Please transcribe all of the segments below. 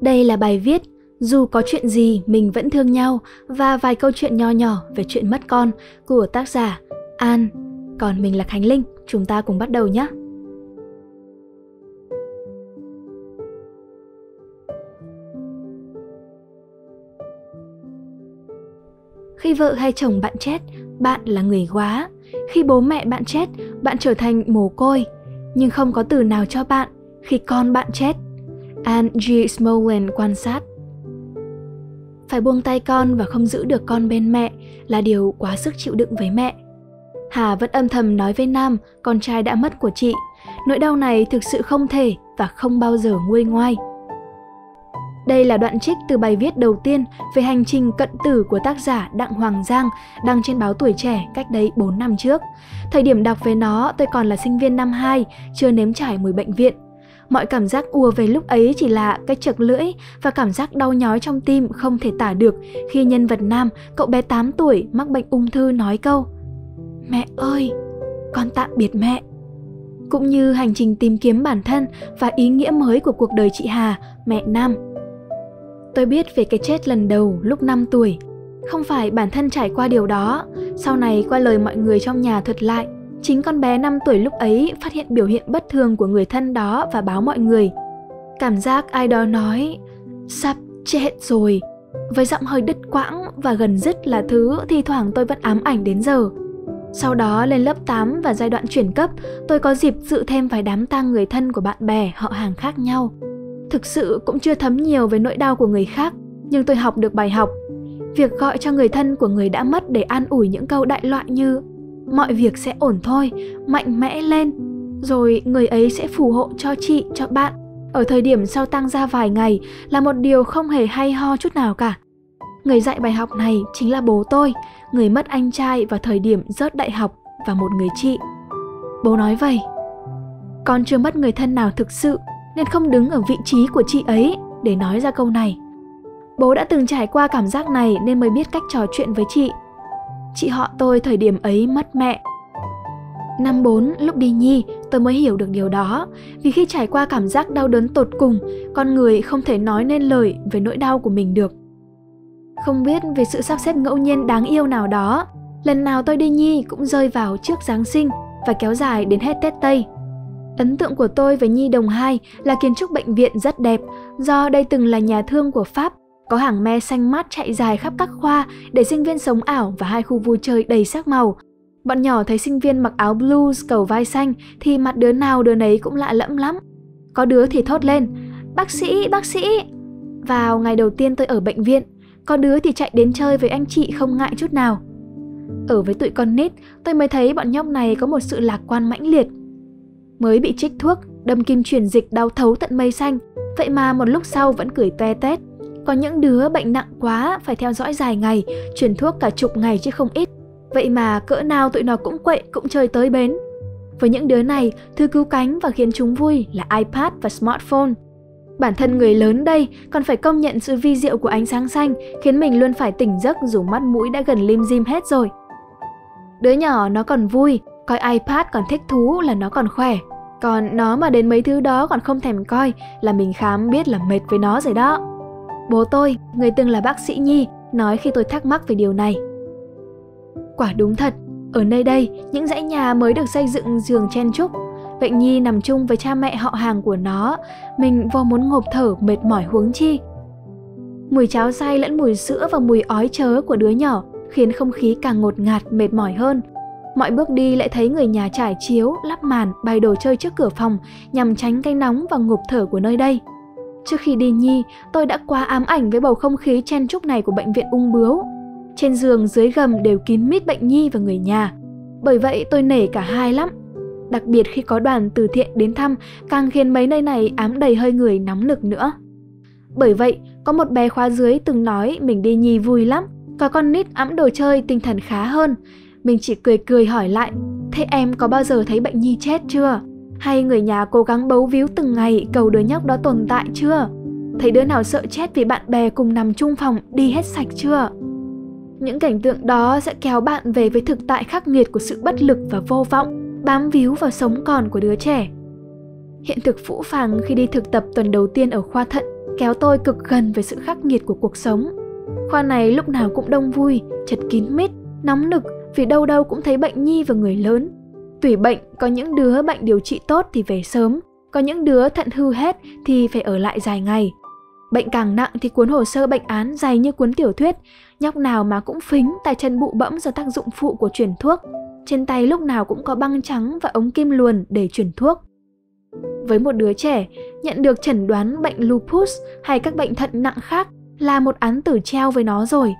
Đây là bài viết Dù có chuyện gì mình vẫn thương nhau và vài câu chuyện nho nhỏ về chuyện mất con của tác giả An. Còn mình là Khánh Linh, chúng ta cùng bắt đầu nhé. Khi vợ hay chồng bạn chết, bạn là người quá. Khi bố mẹ bạn chết, bạn trở thành mồ côi. Nhưng không có từ nào cho bạn khi con bạn chết. Anne G. Smolin quan sát. Phải buông tay con và không giữ được con bên mẹ là điều quá sức chịu đựng với mẹ. Hà vẫn âm thầm nói với Nam, con trai đã mất của chị. Nỗi đau này thực sự không thể và không bao giờ nguôi ngoai. Đây là đoạn trích từ bài viết đầu tiên về hành trình cận tử của tác giả Đặng Hoàng Giang đăng trên báo Tuổi Trẻ cách đây 4 năm trước. Thời điểm đọc về nó, tôi còn là sinh viên năm 2, chưa nếm trải mùi bệnh viện. Mọi cảm giác ùa về lúc ấy chỉ là cái chật lưỡi và cảm giác đau nhói trong tim không thể tả được khi nhân vật nam, cậu bé 8 tuổi mắc bệnh ung thư nói câu Mẹ ơi, con tạm biệt mẹ cũng như hành trình tìm kiếm bản thân và ý nghĩa mới của cuộc đời chị Hà, mẹ Nam. Tôi biết về cái chết lần đầu lúc 5 tuổi. Không phải bản thân trải qua điều đó, sau này qua lời mọi người trong nhà thuật lại, chính con bé 5 tuổi lúc ấy phát hiện biểu hiện bất thường của người thân đó và báo mọi người. Cảm giác ai đó nói, sắp chết rồi, với giọng hơi đứt quãng và gần dứt là thứ thi thoảng tôi vẫn ám ảnh đến giờ. Sau đó lên lớp 8 và giai đoạn chuyển cấp, tôi có dịp dự thêm vài đám tang người thân của bạn bè, họ hàng khác nhau. Thực sự cũng chưa thấm nhiều về nỗi đau của người khác, nhưng tôi học được bài học. Việc gọi cho người thân của người đã mất để an ủi những câu đại loại như mọi việc sẽ ổn thôi, mạnh mẽ lên, rồi người ấy sẽ phù hộ cho chị, cho bạn. Ở thời điểm sau tăng ra vài ngày là một điều không hề hay ho chút nào cả. Người dạy bài học này chính là bố tôi, người mất anh trai vào thời điểm rớt đại học và một người chị. Bố nói vậy. Con chưa mất người thân nào thực sự nên không đứng ở vị trí của chị ấy để nói ra câu này. Bố đã từng trải qua cảm giác này nên mới biết cách trò chuyện với chị. Chị họ tôi thời điểm ấy mất mẹ. Năm 4 lúc đi nhi tôi mới hiểu được điều đó. Vì khi trải qua cảm giác đau đớn tột cùng Con người không thể nói nên lời về nỗi đau của mình được. Không biết về sự sắp xếp ngẫu nhiên đáng yêu nào đó Lần nào tôi đi nhi cũng rơi vào trước Giáng sinh Và kéo dài đến hết Tết Tây. Ấn tượng của tôi với Nhi Đồng 2 là kiến trúc bệnh viện rất đẹp, do đây từng là nhà thương của Pháp, có hàng me xanh mát chạy dài khắp các khoa để sinh viên sống ảo và hai khu vui chơi đầy sắc màu. Bọn nhỏ thấy sinh viên mặc áo blues cầu vai xanh thì mặt đứa nào đứa nấy cũng lạ lẫm lắm. Có đứa thì thốt lên, bác sĩ, bác sĩ. Vào ngày đầu tiên tôi ở bệnh viện, có đứa thì chạy đến chơi với anh chị không ngại chút nào. Ở với tụi con nít, tôi mới thấy bọn nhóc này có một sự lạc quan mãnh liệt, mới bị trích thuốc, đâm kim truyền dịch đau thấu tận mây xanh, vậy mà một lúc sau vẫn cười toe tét. Có những đứa bệnh nặng quá phải theo dõi dài ngày, chuyển thuốc cả chục ngày chứ không ít. Vậy mà cỡ nào tụi nó cũng quậy cũng chơi tới bến. Với những đứa này, thứ cứu cánh và khiến chúng vui là iPad và smartphone. Bản thân người lớn đây còn phải công nhận sự vi diệu của ánh sáng xanh khiến mình luôn phải tỉnh giấc dù mắt mũi đã gần lim dim hết rồi. Đứa nhỏ nó còn vui, coi iPad còn thích thú là nó còn khỏe. Còn nó mà đến mấy thứ đó còn không thèm coi là mình khám biết là mệt với nó rồi đó. Bố tôi, người từng là bác sĩ Nhi, nói khi tôi thắc mắc về điều này. Quả đúng thật, ở nơi đây, những dãy nhà mới được xây dựng giường chen chúc. Bệnh Nhi nằm chung với cha mẹ họ hàng của nó, mình vô muốn ngộp thở mệt mỏi huống chi. Mùi cháo say lẫn mùi sữa và mùi ói chớ của đứa nhỏ khiến không khí càng ngột ngạt mệt mỏi hơn. Mọi bước đi lại thấy người nhà trải chiếu, lắp màn, bày đồ chơi trước cửa phòng nhằm tránh cái nóng và ngộp thở của nơi đây. Trước khi đi nhi, tôi đã quá ám ảnh với bầu không khí chen chúc này của bệnh viện ung bướu. Trên giường dưới gầm đều kín mít bệnh nhi và người nhà. Bởi vậy tôi nể cả hai lắm. Đặc biệt khi có đoàn từ thiện đến thăm càng khiến mấy nơi này ám đầy hơi người nóng nực nữa. Bởi vậy, có một bé khóa dưới từng nói mình đi nhi vui lắm, có con nít ẵm đồ chơi tinh thần khá hơn, mình chỉ cười cười hỏi lại, thế em có bao giờ thấy bệnh nhi chết chưa? Hay người nhà cố gắng bấu víu từng ngày cầu đứa nhóc đó tồn tại chưa? Thấy đứa nào sợ chết vì bạn bè cùng nằm chung phòng đi hết sạch chưa? Những cảnh tượng đó sẽ kéo bạn về với thực tại khắc nghiệt của sự bất lực và vô vọng, bám víu vào sống còn của đứa trẻ. Hiện thực phũ phàng khi đi thực tập tuần đầu tiên ở khoa thận kéo tôi cực gần với sự khắc nghiệt của cuộc sống. Khoa này lúc nào cũng đông vui, chật kín mít, nóng nực vì đâu đâu cũng thấy bệnh nhi và người lớn. Tùy bệnh, có những đứa bệnh điều trị tốt thì về sớm, có những đứa thận hư hết thì phải ở lại dài ngày. Bệnh càng nặng thì cuốn hồ sơ bệnh án dày như cuốn tiểu thuyết, nhóc nào mà cũng phính tay chân bụ bẫm do tác dụng phụ của chuyển thuốc. Trên tay lúc nào cũng có băng trắng và ống kim luồn để chuyển thuốc. Với một đứa trẻ, nhận được chẩn đoán bệnh lupus hay các bệnh thận nặng khác là một án tử treo với nó rồi.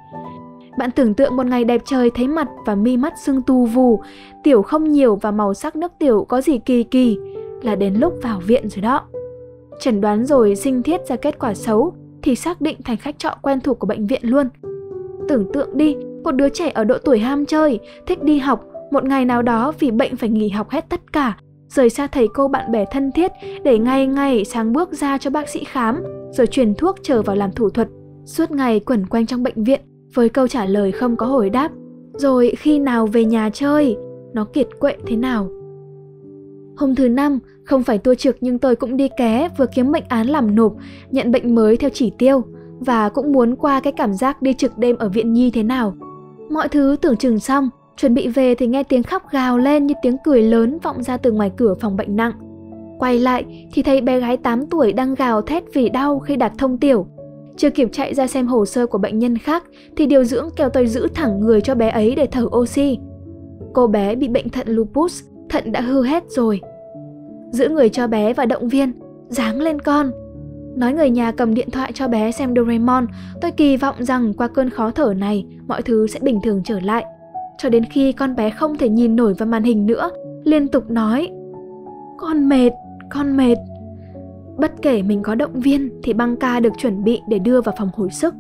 Bạn tưởng tượng một ngày đẹp trời thấy mặt và mi mắt sưng tu vù, tiểu không nhiều và màu sắc nước tiểu có gì kỳ kỳ, là đến lúc vào viện rồi đó. Chẩn đoán rồi sinh thiết ra kết quả xấu thì xác định thành khách trọ quen thuộc của bệnh viện luôn. Tưởng tượng đi, một đứa trẻ ở độ tuổi ham chơi, thích đi học, một ngày nào đó vì bệnh phải nghỉ học hết tất cả, rời xa thầy cô bạn bè thân thiết để ngày ngày sáng bước ra cho bác sĩ khám, rồi truyền thuốc chờ vào làm thủ thuật, suốt ngày quẩn quanh trong bệnh viện với câu trả lời không có hồi đáp. Rồi khi nào về nhà chơi, nó kiệt quệ thế nào? Hôm thứ năm, không phải tua trực nhưng tôi cũng đi ké vừa kiếm bệnh án làm nộp, nhận bệnh mới theo chỉ tiêu và cũng muốn qua cái cảm giác đi trực đêm ở viện nhi thế nào. Mọi thứ tưởng chừng xong, chuẩn bị về thì nghe tiếng khóc gào lên như tiếng cười lớn vọng ra từ ngoài cửa phòng bệnh nặng. Quay lại thì thấy bé gái 8 tuổi đang gào thét vì đau khi đặt thông tiểu. Chưa kịp chạy ra xem hồ sơ của bệnh nhân khác thì điều dưỡng kéo tôi giữ thẳng người cho bé ấy để thở oxy. Cô bé bị bệnh thận lupus, thận đã hư hết rồi. Giữ người cho bé và động viên, dáng lên con. Nói người nhà cầm điện thoại cho bé xem Doraemon, tôi kỳ vọng rằng qua cơn khó thở này, mọi thứ sẽ bình thường trở lại. Cho đến khi con bé không thể nhìn nổi vào màn hình nữa, liên tục nói Con mệt, con mệt. Bất kể mình có động viên thì băng ca được chuẩn bị để đưa vào phòng hồi sức.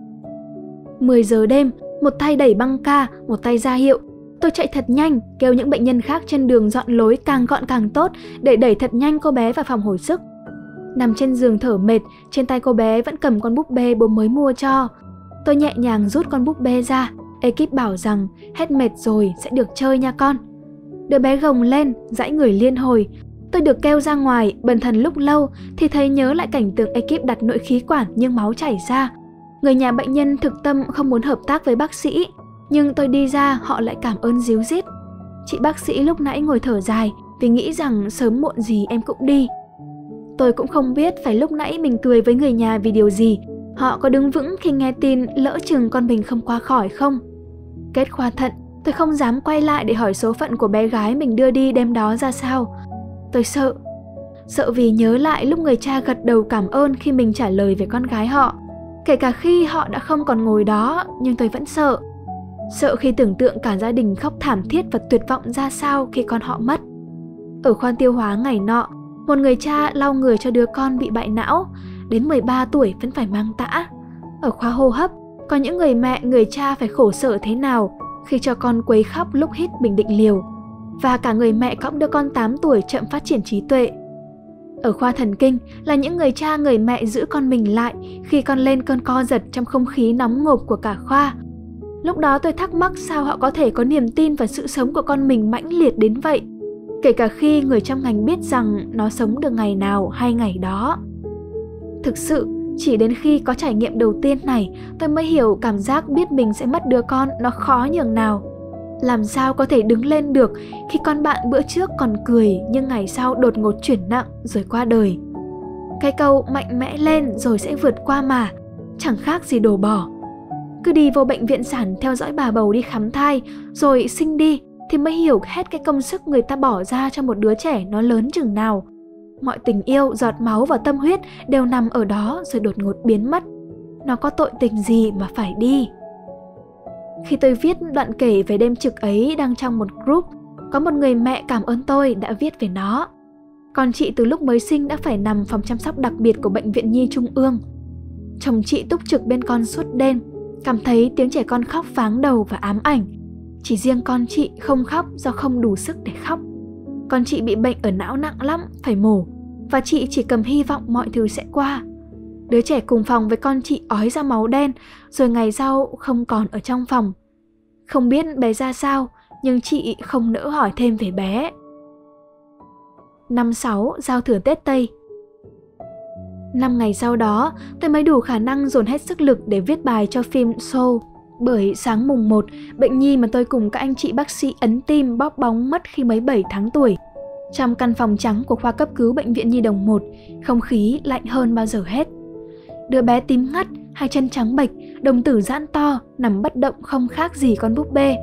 10 giờ đêm, một tay đẩy băng ca, một tay ra hiệu, Tôi chạy thật nhanh, kêu những bệnh nhân khác trên đường dọn lối càng gọn càng tốt để đẩy thật nhanh cô bé vào phòng hồi sức. Nằm trên giường thở mệt, trên tay cô bé vẫn cầm con búp bê bố mới mua cho. Tôi nhẹ nhàng rút con búp bê ra, ekip bảo rằng hết mệt rồi sẽ được chơi nha con. Đứa bé gồng lên, dãy người liên hồi. Tôi được kêu ra ngoài, bần thần lúc lâu thì thấy nhớ lại cảnh tượng ekip đặt nội khí quản nhưng máu chảy ra. Người nhà bệnh nhân thực tâm không muốn hợp tác với bác sĩ, nhưng tôi đi ra họ lại cảm ơn díu dít. Chị bác sĩ lúc nãy ngồi thở dài vì nghĩ rằng sớm muộn gì em cũng đi. Tôi cũng không biết phải lúc nãy mình cười với người nhà vì điều gì. Họ có đứng vững khi nghe tin lỡ chừng con mình không qua khỏi không? Kết khoa thận, tôi không dám quay lại để hỏi số phận của bé gái mình đưa đi đêm đó ra sao. Tôi sợ. Sợ vì nhớ lại lúc người cha gật đầu cảm ơn khi mình trả lời về con gái họ. Kể cả khi họ đã không còn ngồi đó, nhưng tôi vẫn sợ sợ khi tưởng tượng cả gia đình khóc thảm thiết và tuyệt vọng ra sao khi con họ mất. Ở khoan tiêu hóa ngày nọ, một người cha lau người cho đứa con bị bại não, đến 13 tuổi vẫn phải mang tã. Ở khoa hô hấp, có những người mẹ, người cha phải khổ sở thế nào khi cho con quấy khóc lúc hít bình định liều. Và cả người mẹ cõng đứa con 8 tuổi chậm phát triển trí tuệ. Ở khoa thần kinh là những người cha người mẹ giữ con mình lại khi con lên cơn co giật trong không khí nóng ngộp của cả khoa – Lúc đó tôi thắc mắc sao họ có thể có niềm tin vào sự sống của con mình mãnh liệt đến vậy, kể cả khi người trong ngành biết rằng nó sống được ngày nào hay ngày đó. Thực sự, chỉ đến khi có trải nghiệm đầu tiên này, tôi mới hiểu cảm giác biết mình sẽ mất đứa con nó khó nhường nào. Làm sao có thể đứng lên được khi con bạn bữa trước còn cười nhưng ngày sau đột ngột chuyển nặng rồi qua đời. Cái câu mạnh mẽ lên rồi sẽ vượt qua mà, chẳng khác gì đổ bỏ. Cứ đi vô bệnh viện sản theo dõi bà bầu đi khám thai rồi sinh đi thì mới hiểu hết cái công sức người ta bỏ ra cho một đứa trẻ nó lớn chừng nào. Mọi tình yêu giọt máu và tâm huyết đều nằm ở đó rồi đột ngột biến mất. Nó có tội tình gì mà phải đi? Khi tôi viết đoạn kể về đêm trực ấy đang trong một group có một người mẹ cảm ơn tôi đã viết về nó còn chị từ lúc mới sinh đã phải nằm phòng chăm sóc đặc biệt của bệnh viện nhi trung ương chồng chị túc trực bên con suốt đêm cảm thấy tiếng trẻ con khóc váng đầu và ám ảnh. Chỉ riêng con chị không khóc do không đủ sức để khóc. Con chị bị bệnh ở não nặng lắm, phải mổ, và chị chỉ cầm hy vọng mọi thứ sẽ qua. Đứa trẻ cùng phòng với con chị ói ra máu đen, rồi ngày sau không còn ở trong phòng. Không biết bé ra sao, nhưng chị không nỡ hỏi thêm về bé. Năm 6 giao thừa Tết Tây Năm ngày sau đó, tôi mới đủ khả năng dồn hết sức lực để viết bài cho phim Soul. Bởi sáng mùng 1, bệnh nhi mà tôi cùng các anh chị bác sĩ ấn tim bóp bóng mất khi mới 7 tháng tuổi. Trong căn phòng trắng của khoa cấp cứu bệnh viện Nhi Đồng 1, không khí lạnh hơn bao giờ hết. Đứa bé tím ngắt, hai chân trắng bệch, đồng tử giãn to, nằm bất động không khác gì con búp bê.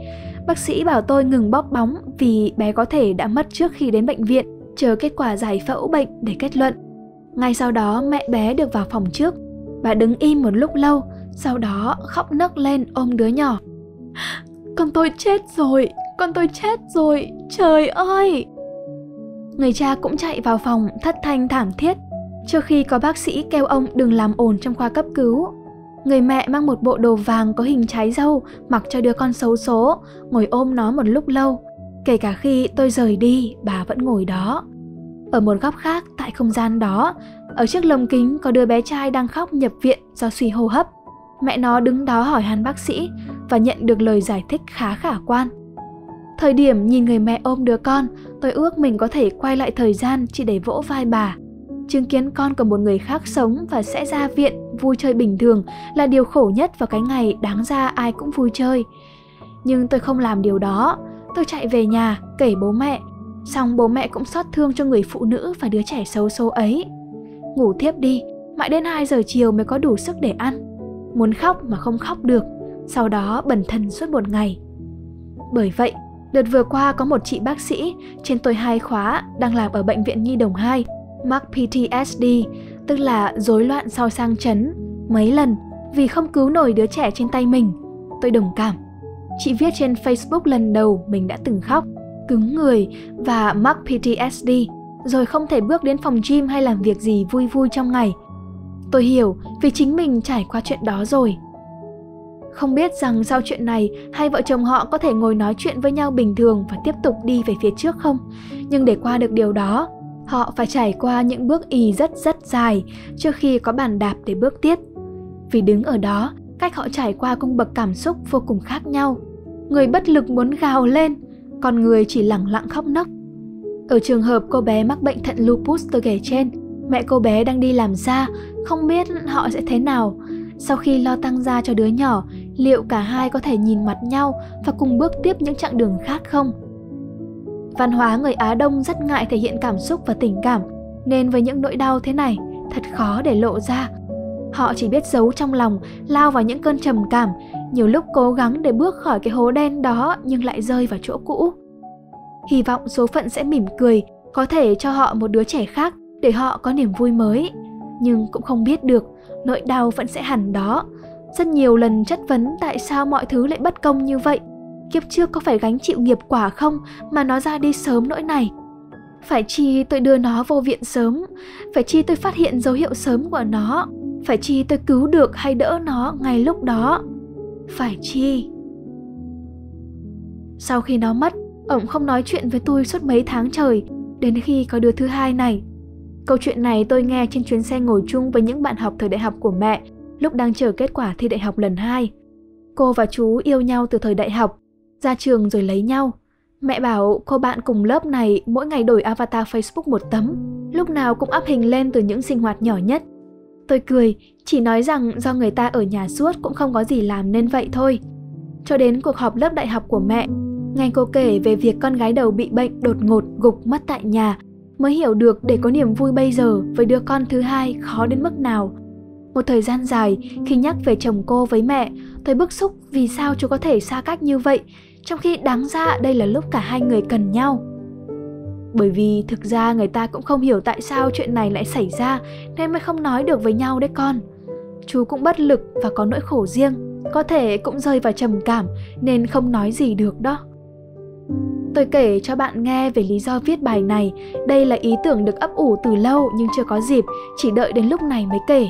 Bác sĩ bảo tôi ngừng bóp bóng vì bé có thể đã mất trước khi đến bệnh viện, chờ kết quả giải phẫu bệnh để kết luận. Ngay sau đó mẹ bé được vào phòng trước. Bà đứng im một lúc lâu, sau đó khóc nấc lên ôm đứa nhỏ. Con tôi chết rồi, con tôi chết rồi, trời ơi! Người cha cũng chạy vào phòng thất thanh thảm thiết trước khi có bác sĩ kêu ông đừng làm ồn trong khoa cấp cứu. Người mẹ mang một bộ đồ vàng có hình trái dâu mặc cho đứa con xấu số, ngồi ôm nó một lúc lâu. Kể cả khi tôi rời đi, bà vẫn ngồi đó. Ở một góc khác tại không gian đó, ở chiếc lồng kính có đứa bé trai đang khóc nhập viện do suy hô hấp. Mẹ nó đứng đó hỏi hàn bác sĩ và nhận được lời giải thích khá khả quan. Thời điểm nhìn người mẹ ôm đứa con, tôi ước mình có thể quay lại thời gian chỉ để vỗ vai bà. Chứng kiến con của một người khác sống và sẽ ra viện vui chơi bình thường là điều khổ nhất vào cái ngày đáng ra ai cũng vui chơi. Nhưng tôi không làm điều đó. Tôi chạy về nhà, kể bố mẹ. Xong bố mẹ cũng xót thương cho người phụ nữ và đứa trẻ xấu số ấy. Ngủ thiếp đi, mãi đến 2 giờ chiều mới có đủ sức để ăn. Muốn khóc mà không khóc được, sau đó bẩn thần suốt một ngày. Bởi vậy, Đợt vừa qua có một chị bác sĩ trên tôi hai khóa đang làm ở bệnh viện Nhi Đồng 2 mắc PTSD, tức là rối loạn sau sang chấn, mấy lần vì không cứu nổi đứa trẻ trên tay mình. Tôi đồng cảm. Chị viết trên Facebook lần đầu mình đã từng khóc, cứng người và mắc PTSD, rồi không thể bước đến phòng gym hay làm việc gì vui vui trong ngày. Tôi hiểu vì chính mình trải qua chuyện đó rồi. Không biết rằng sau chuyện này, hai vợ chồng họ có thể ngồi nói chuyện với nhau bình thường và tiếp tục đi về phía trước không? Nhưng để qua được điều đó, họ phải trải qua những bước y rất rất dài trước khi có bàn đạp để bước tiếp. Vì đứng ở đó, cách họ trải qua cung bậc cảm xúc vô cùng khác nhau. Người bất lực muốn gào lên, còn người chỉ lặng lặng khóc nấc. Ở trường hợp cô bé mắc bệnh thận lupus tôi kể trên, mẹ cô bé đang đi làm xa, không biết họ sẽ thế nào. Sau khi lo tăng gia cho đứa nhỏ, liệu cả hai có thể nhìn mặt nhau và cùng bước tiếp những chặng đường khác không? Văn hóa người Á Đông rất ngại thể hiện cảm xúc và tình cảm, nên với những nỗi đau thế này, thật khó để lộ ra. Họ chỉ biết giấu trong lòng, lao vào những cơn trầm cảm, nhiều lúc cố gắng để bước khỏi cái hố đen đó nhưng lại rơi vào chỗ cũ. Hy vọng số phận sẽ mỉm cười, có thể cho họ một đứa trẻ khác để họ có niềm vui mới. Nhưng cũng không biết được, nỗi đau vẫn sẽ hẳn đó, rất nhiều lần chất vấn tại sao mọi thứ lại bất công như vậy. Kiếp trước có phải gánh chịu nghiệp quả không mà nó ra đi sớm nỗi này? Phải chi tôi đưa nó vô viện sớm? Phải chi tôi phát hiện dấu hiệu sớm của nó? Phải chi tôi cứu được hay đỡ nó ngay lúc đó? Phải chi? Sau khi nó mất, ổng không nói chuyện với tôi suốt mấy tháng trời, đến khi có đứa thứ hai này. Câu chuyện này tôi nghe trên chuyến xe ngồi chung với những bạn học thời đại học của mẹ lúc đang chờ kết quả thi đại học lần 2. Cô và chú yêu nhau từ thời đại học, ra trường rồi lấy nhau. Mẹ bảo cô bạn cùng lớp này mỗi ngày đổi avatar Facebook một tấm, lúc nào cũng up hình lên từ những sinh hoạt nhỏ nhất. Tôi cười, chỉ nói rằng do người ta ở nhà suốt cũng không có gì làm nên vậy thôi. Cho đến cuộc họp lớp đại học của mẹ, ngay cô kể về việc con gái đầu bị bệnh đột ngột gục mất tại nhà, mới hiểu được để có niềm vui bây giờ với đứa con thứ hai khó đến mức nào. Một thời gian dài, khi nhắc về chồng cô với mẹ, tôi bức xúc vì sao chú có thể xa cách như vậy, trong khi đáng ra đây là lúc cả hai người cần nhau. Bởi vì thực ra người ta cũng không hiểu tại sao chuyện này lại xảy ra nên mới không nói được với nhau đấy con. Chú cũng bất lực và có nỗi khổ riêng, có thể cũng rơi vào trầm cảm nên không nói gì được đó. Tôi kể cho bạn nghe về lý do viết bài này, đây là ý tưởng được ấp ủ từ lâu nhưng chưa có dịp, chỉ đợi đến lúc này mới kể.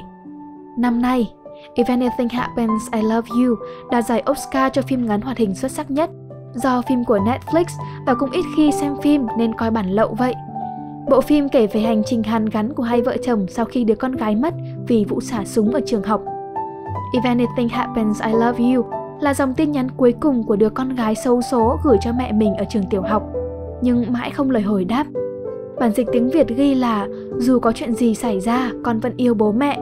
Năm nay, If Anything Happens, I Love You đạt giải Oscar cho phim ngắn hoạt hình xuất sắc nhất. Do phim của Netflix và cũng ít khi xem phim nên coi bản lậu vậy. Bộ phim kể về hành trình hàn gắn của hai vợ chồng sau khi đứa con gái mất vì vụ xả súng ở trường học. If Anything Happens, I Love You là dòng tin nhắn cuối cùng của đứa con gái xấu số gửi cho mẹ mình ở trường tiểu học, nhưng mãi không lời hồi đáp. Bản dịch tiếng Việt ghi là dù có chuyện gì xảy ra, con vẫn yêu bố mẹ.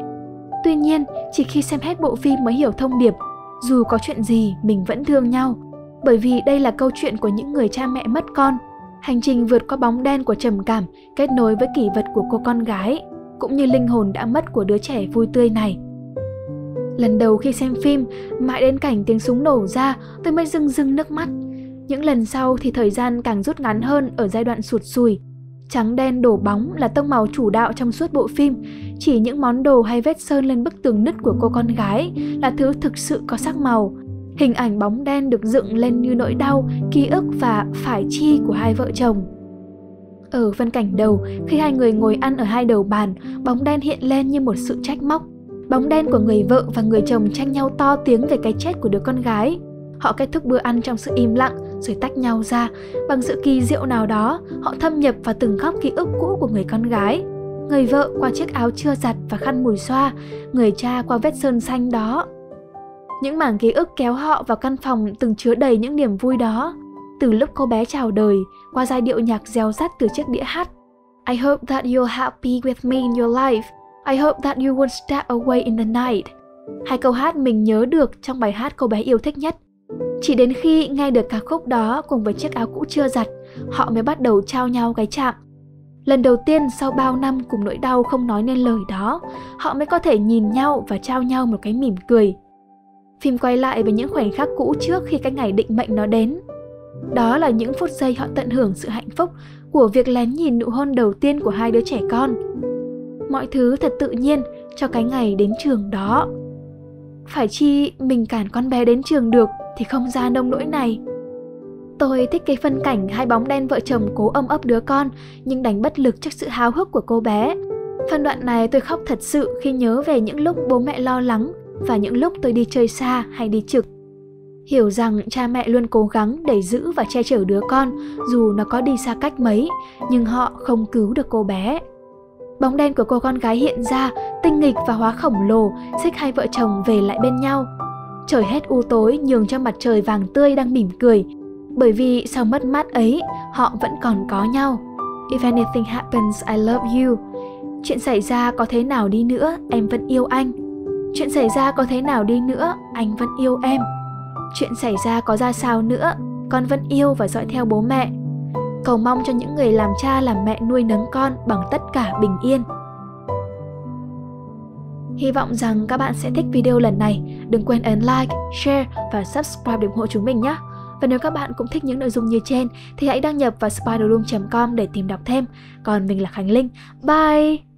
Tuy nhiên, chỉ khi xem hết bộ phim mới hiểu thông điệp, dù có chuyện gì mình vẫn thương nhau, bởi vì đây là câu chuyện của những người cha mẹ mất con, hành trình vượt qua bóng đen của trầm cảm, kết nối với kỷ vật của cô con gái, cũng như linh hồn đã mất của đứa trẻ vui tươi này. Lần đầu khi xem phim, mãi đến cảnh tiếng súng nổ ra, tôi mới rưng rưng nước mắt. Những lần sau thì thời gian càng rút ngắn hơn ở giai đoạn sụt sùi. Trắng đen đổ bóng là tông màu chủ đạo trong suốt bộ phim, chỉ những món đồ hay vết sơn lên bức tường nứt của cô con gái là thứ thực sự có sắc màu. Hình ảnh bóng đen được dựng lên như nỗi đau, ký ức và phải chi của hai vợ chồng. Ở phân cảnh đầu, khi hai người ngồi ăn ở hai đầu bàn, bóng đen hiện lên như một sự trách móc. Bóng đen của người vợ và người chồng tranh nhau to tiếng về cái chết của đứa con gái. Họ kết thúc bữa ăn trong sự im lặng rồi tách nhau ra. Bằng sự kỳ diệu nào đó, họ thâm nhập vào từng góc ký ức cũ của người con gái. Người vợ qua chiếc áo chưa giặt và khăn mùi xoa, người cha qua vết sơn xanh đó. Những mảng ký ức kéo họ vào căn phòng từng chứa đầy những niềm vui đó. Từ lúc cô bé chào đời, qua giai điệu nhạc reo rắt từ chiếc đĩa hát. I hope that you're happy with me in your life. I hope that you won't step away in the night. Hai câu hát mình nhớ được trong bài hát cô bé yêu thích nhất. Chỉ đến khi nghe được ca khúc đó cùng với chiếc áo cũ chưa giặt, họ mới bắt đầu trao nhau cái chạm. Lần đầu tiên sau bao năm cùng nỗi đau không nói nên lời đó, họ mới có thể nhìn nhau và trao nhau một cái mỉm cười. Phim quay lại với những khoảnh khắc cũ trước khi cái ngày định mệnh nó đến. Đó là những phút giây họ tận hưởng sự hạnh phúc của việc lén nhìn nụ hôn đầu tiên của hai đứa trẻ con. Mọi thứ thật tự nhiên cho cái ngày đến trường đó. Phải chi mình cản con bé đến trường được thì không ra nông nỗi này. Tôi thích cái phân cảnh hai bóng đen vợ chồng cố ôm ấp đứa con, nhưng đánh bất lực trước sự háo hức của cô bé. Phân đoạn này tôi khóc thật sự khi nhớ về những lúc bố mẹ lo lắng và những lúc tôi đi chơi xa hay đi trực. Hiểu rằng cha mẹ luôn cố gắng để giữ và che chở đứa con dù nó có đi xa cách mấy, nhưng họ không cứu được cô bé. Bóng đen của cô con gái hiện ra, tinh nghịch và hóa khổng lồ, xích hai vợ chồng về lại bên nhau. Trời hết u tối nhường cho mặt trời vàng tươi đang mỉm cười, bởi vì sau mất mát ấy, họ vẫn còn có nhau. If anything happens, I love you. Chuyện xảy ra có thế nào đi nữa, em vẫn yêu anh. Chuyện xảy ra có thế nào đi nữa, anh vẫn yêu em. Chuyện xảy ra có ra sao nữa, con vẫn yêu và dõi theo bố mẹ. Cầu mong cho những người làm cha làm mẹ nuôi nấng con bằng tất cả bình yên. Hy vọng rằng các bạn sẽ thích video lần này. Đừng quên ấn like, share và subscribe để ủng hộ chúng mình nhé. Và nếu các bạn cũng thích những nội dung như trên thì hãy đăng nhập vào spiderroom.com để tìm đọc thêm. Còn mình là Khánh Linh. Bye!